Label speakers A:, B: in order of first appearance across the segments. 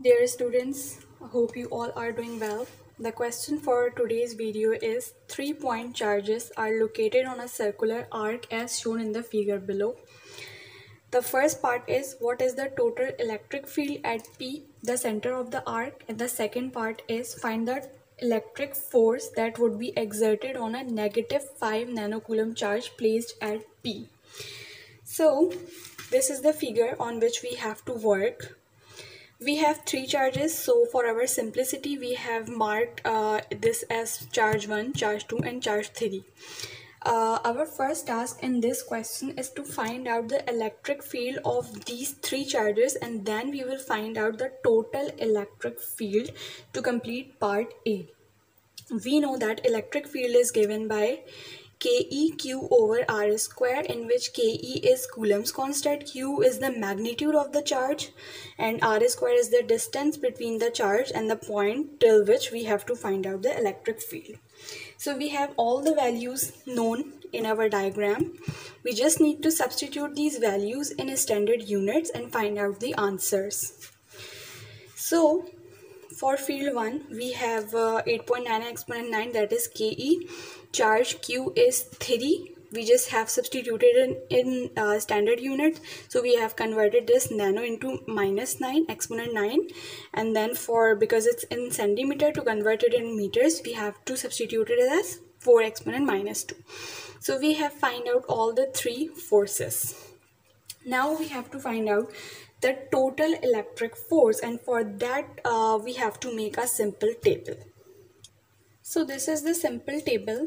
A: Dear students, I hope you all are doing well. The question for today's video is three point charges are located on a circular arc as shown in the figure below. The first part is what is the total electric field at P, the center of the arc, and the second part is find the electric force that would be exerted on a negative 5 nanocoulomb charge placed at P. So, this is the figure on which we have to work we have three charges so for our simplicity we have marked uh, this as charge 1 charge 2 and charge 3 uh, our first task in this question is to find out the electric field of these three charges and then we will find out the total electric field to complete part A. We know that electric field is given by ke q over r square in which ke is coulomb's constant q is the magnitude of the charge and r square is the distance between the charge and the point till which we have to find out the electric field. So we have all the values known in our diagram. We just need to substitute these values in standard units and find out the answers. So for field 1 we have uh, 8.9 exponent 9 that is ke charge q is 3 we just have substituted in, in uh, standard units so we have converted this nano into minus 9 exponent 9 and then for because it's in centimeter to convert it in meters we have to substitute it as 4 exponent minus 2 so we have find out all the three forces now we have to find out the total electric force and for that uh, we have to make a simple table. So this is the simple table.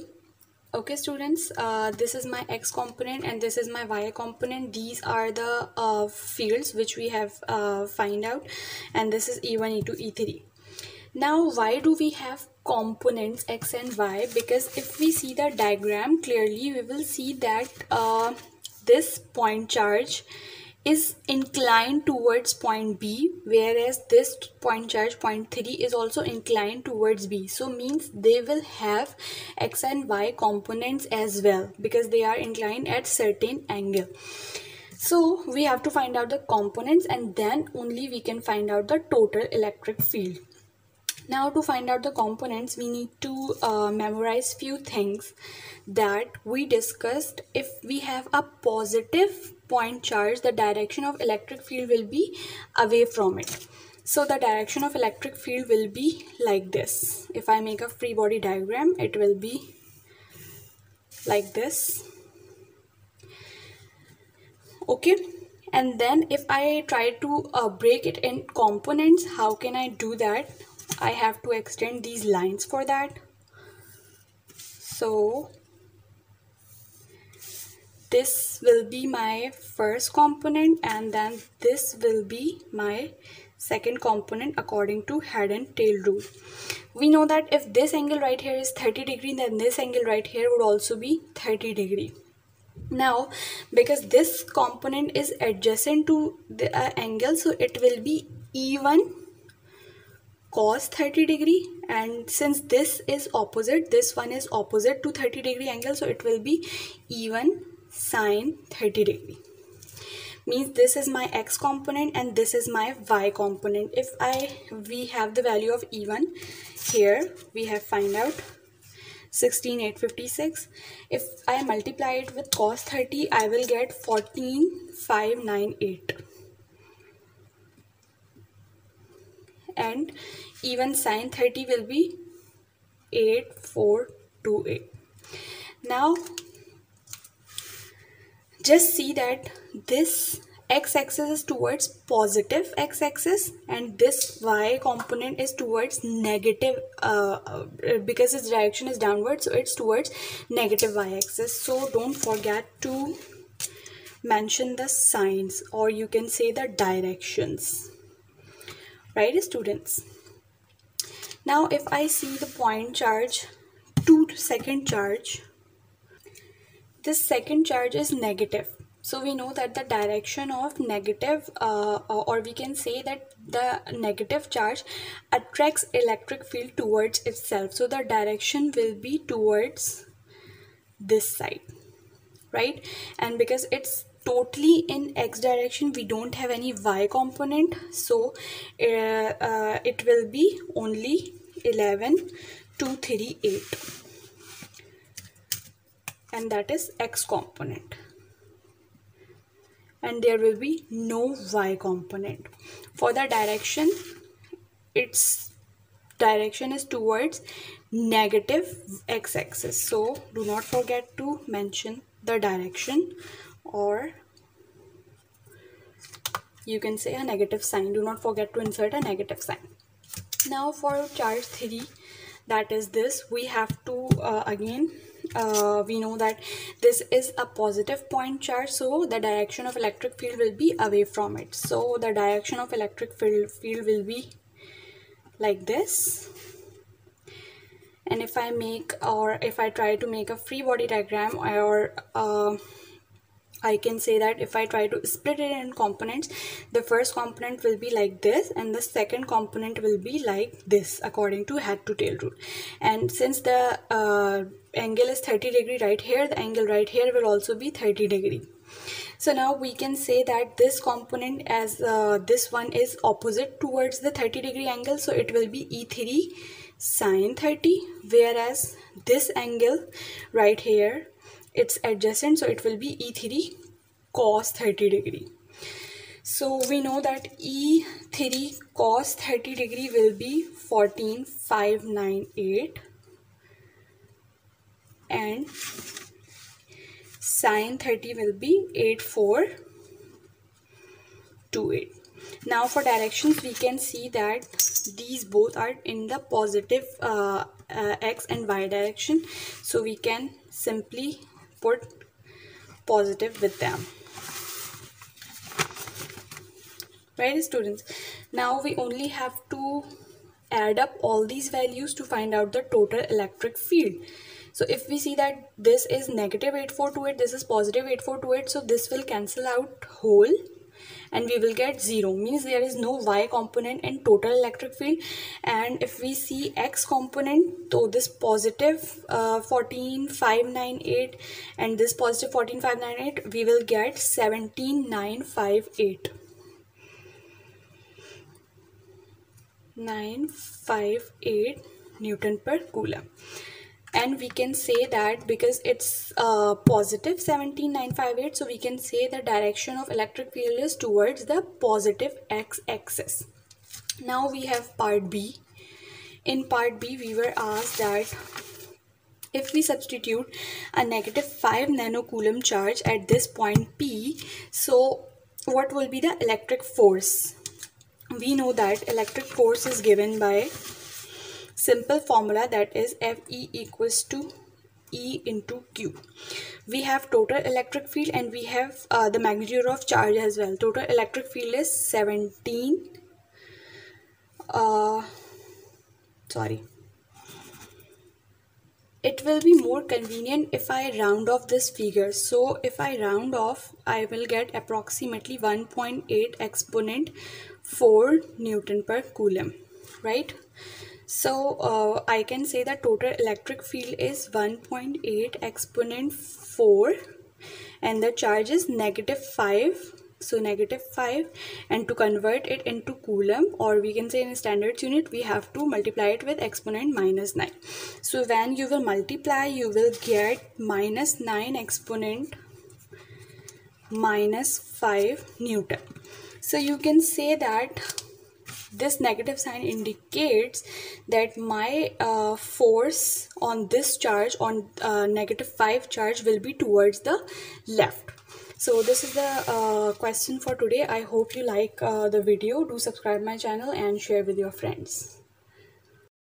A: Okay students uh, this is my x component and this is my y component. These are the uh, fields which we have uh, find out and this is e1 e2 e3 now why do we have components x and y? Because if we see the diagram clearly we will see that uh, this point charge is inclined towards point B whereas this point charge point 3 is also inclined towards B. So means they will have x and y components as well because they are inclined at certain angle. So we have to find out the components and then only we can find out the total electric field now to find out the components we need to uh, memorize few things that we discussed. If we have a positive point charge the direction of electric field will be away from it. So the direction of electric field will be like this. If I make a free body diagram it will be like this. Okay? And then if I try to uh, break it in components how can I do that I have to extend these lines for that. So this will be my first component and then this will be my second component according to head and tail rule. We know that if this angle right here is 30 degree then this angle right here would also be 30 degree. Now because this component is adjacent to the uh, angle so it will be e1 cos 30 degree and since this is opposite this one is opposite to 30 degree angle so it will be e1 sine 30 degree. Means this is my x component and this is my y component. If i we have the value of e1 here we have find out 16856 if i multiply it with cos 30 i will get 14598 and even sine 30 will be 8428 now just see that this x-axis is towards positive x-axis and this y component is towards negative uh, uh, because its direction is downward so it's towards negative y-axis so don't forget to mention the signs or you can say the directions right students? Now if I see the point charge to second charge this second charge is negative. So we know that the direction of negative uh, or we can say that the negative charge attracts electric field towards itself. So the direction will be towards this side right? And because it's totally in x direction. We don't have any y component. So uh, uh, it will be only 11 2 3 8 and that is x component. And there will be no y component. For the direction its direction is towards negative x-axis so do not forget to mention the direction or you can say a negative sign. Do not forget to insert a negative sign. Now for charge 3 that is this. We have to uh, again uh, we know that this is a positive point charge so the direction of electric field will be away from it. So the direction of electric field, field will be like this. And if I make or if I try to make a free body diagram or uh, I can say that if I try to split it in components, the first component will be like this and the second component will be like this according to head to tail rule. And since the uh, angle is 30 degree right here, the angle right here will also be 30 degree. So now we can say that this component as uh, this one is opposite towards the 30 degree angle. So it will be E3 sine 30 whereas this angle right here it's adjacent so it will be E3 cos 30 degree. So we know that E3 cos 30 degree will be 14598 and sine 30 will be 8428. Now for directions we can see that these both are in the positive uh, uh, x and y direction so we can simply put positive with them. Right students? Now we only have to add up all these values to find out the total electric field. So if we see that this is negative 8428 this is positive 8428 so this will cancel out whole and we will get 0 means there is no y component in total electric field. And if we see x component so this positive uh, 14598 and this positive 14598 we will get 17958 958 Newton per Coulomb and we can say that because it's uh, positive 17958 so we can say the direction of electric field is towards the positive x-axis. Now we have part b. In part b we were asked that if we substitute a negative 5 nanocoulomb charge at this point p so what will be the electric force? We know that electric force is given by simple formula that is Fe equals to E into Q. We have total electric field and we have uh, the magnitude of charge as well. Total electric field is 17. Uh, sorry. It will be more convenient if I round off this figure. So if I round off, I will get approximately 1.8 exponent 4 Newton per Coulomb, right? So uh, I can say that total electric field is 1.8 exponent 4 and the charge is negative 5 so negative 5 and to convert it into coulomb or we can say in standard unit we have to multiply it with exponent minus 9 so when you will multiply you will get minus 9 exponent minus 5 newton. So you can say that this negative sign indicates that my uh, force on this charge on uh, negative 5 charge will be towards the left. So this is the uh, question for today. I hope you like uh, the video. Do subscribe my channel and share with your friends